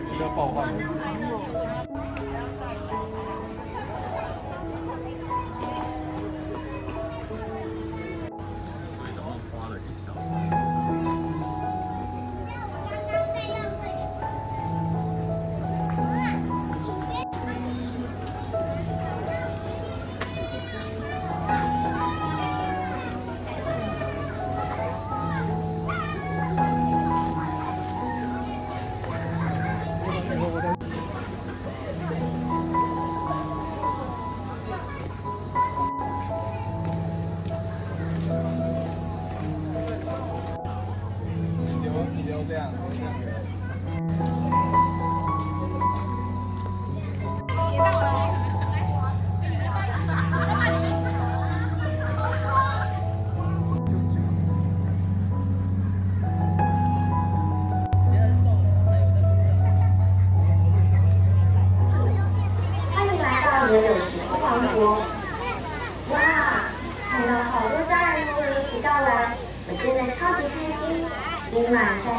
比较爆换。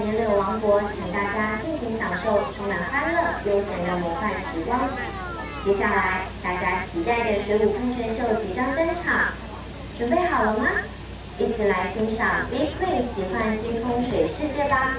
晚在野柳王国，请大家尽情享受充满欢乐、悠闲的魔幻时光。接下来，大家期待的水舞喷泉秀即将登场，准备好了吗？一起来欣赏 Big Queen 奇幻星空水世界吧！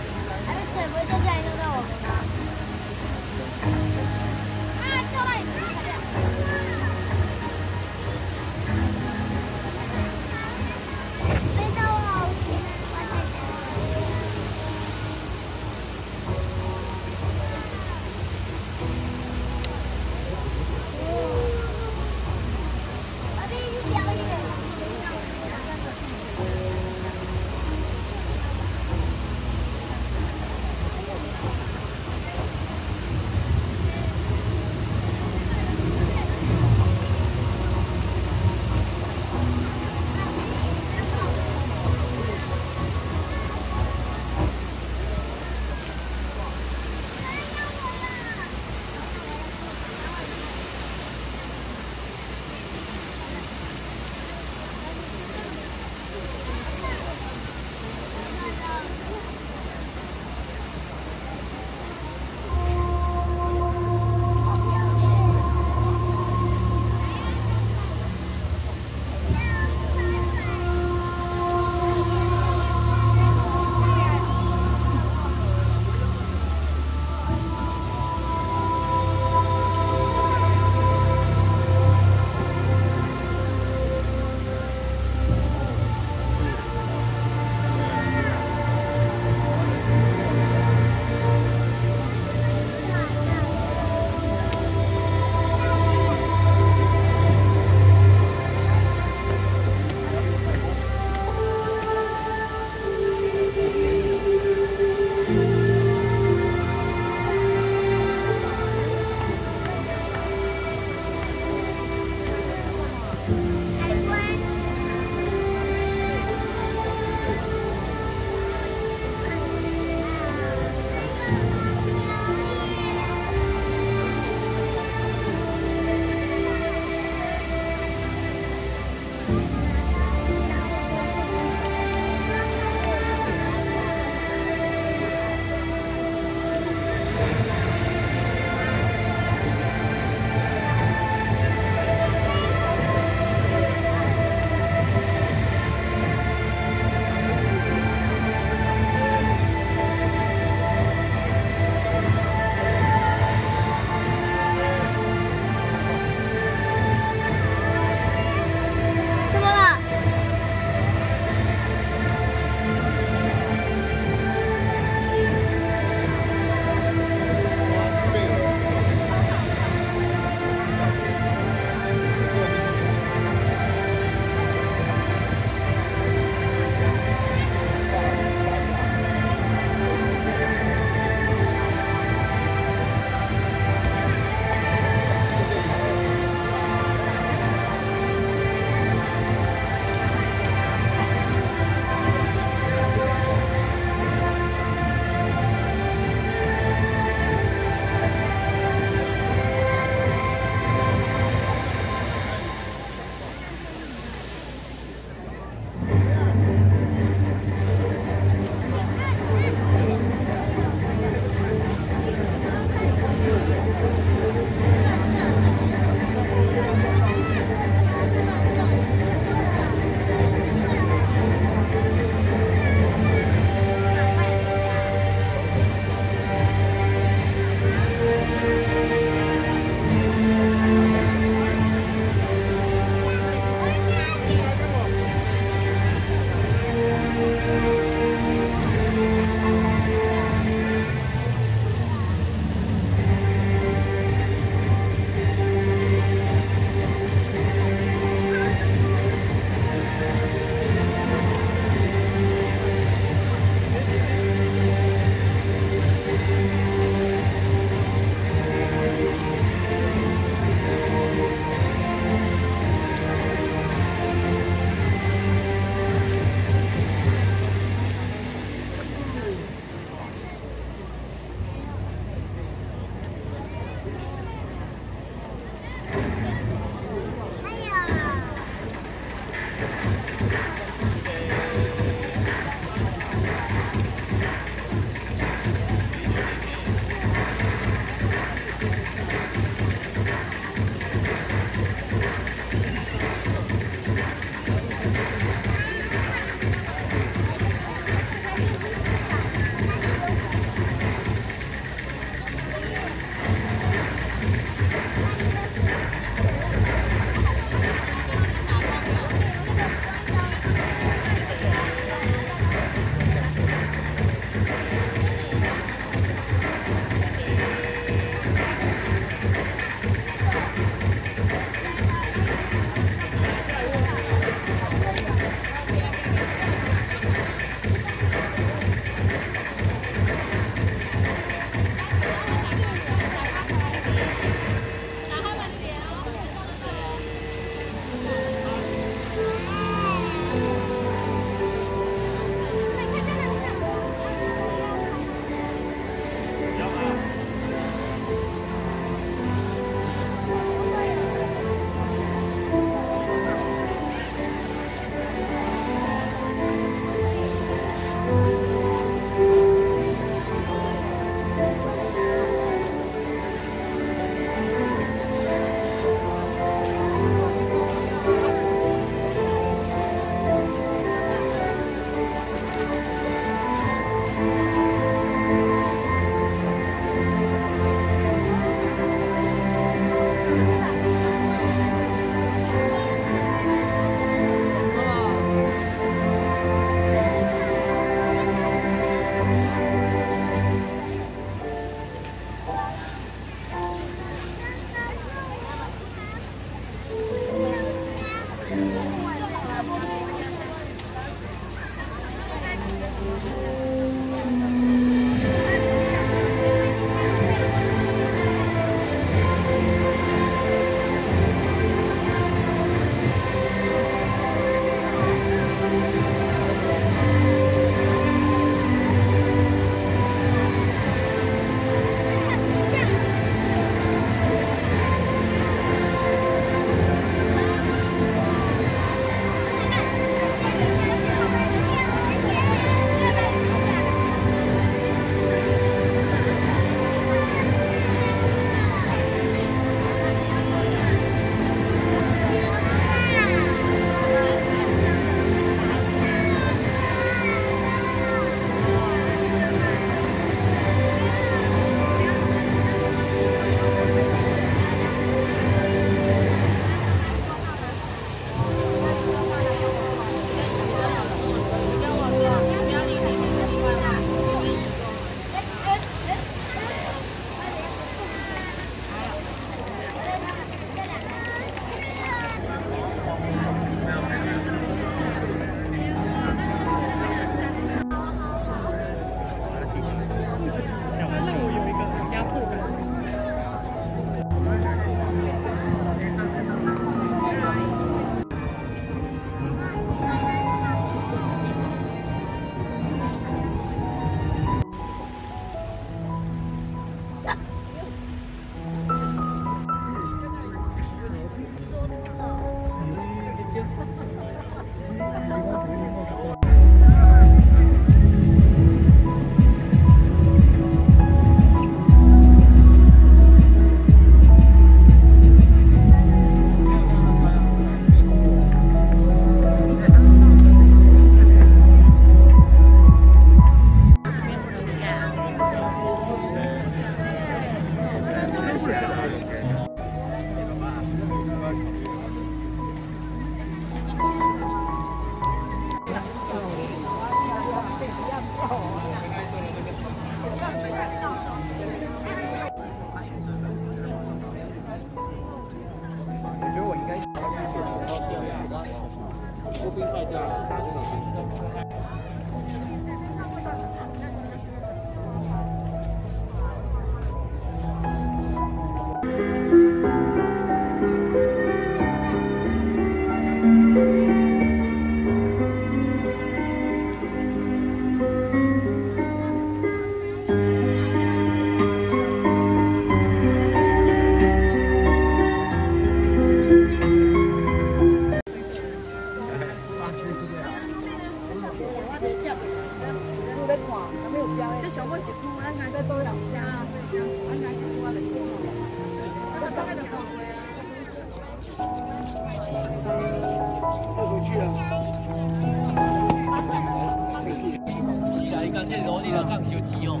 这努力来讲，小钱哦，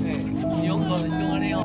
对，两个人想安尼哦。